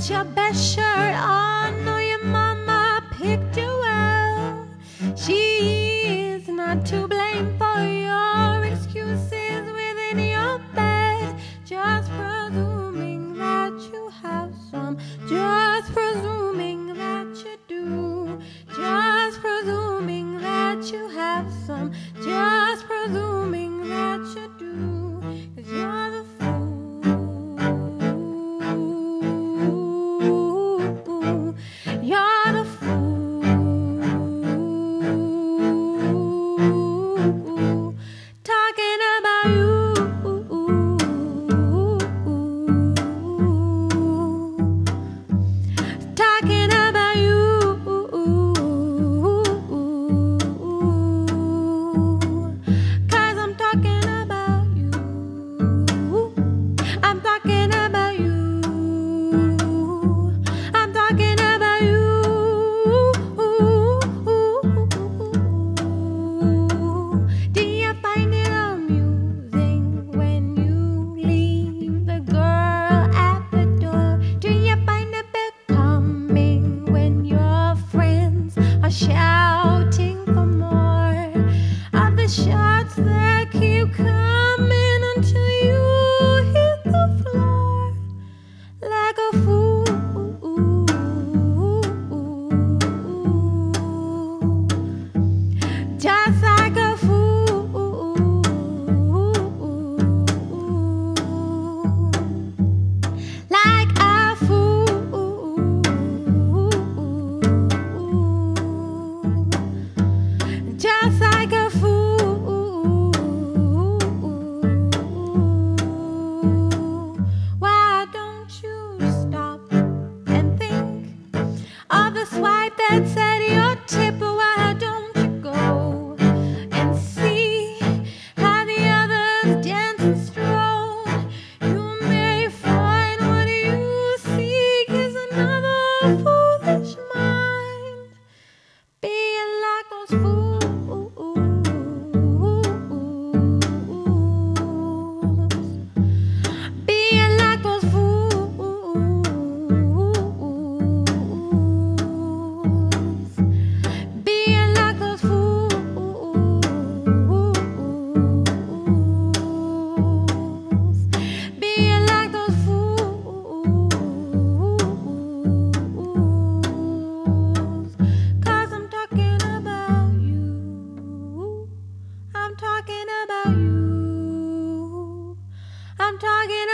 got your best shirt on. Know your mama picked you well. She is not to blame for your excuses within your bed. Just presuming that you have some. Just presuming that you do. Just presuming that you have some. Just the swipe that said you I'm talking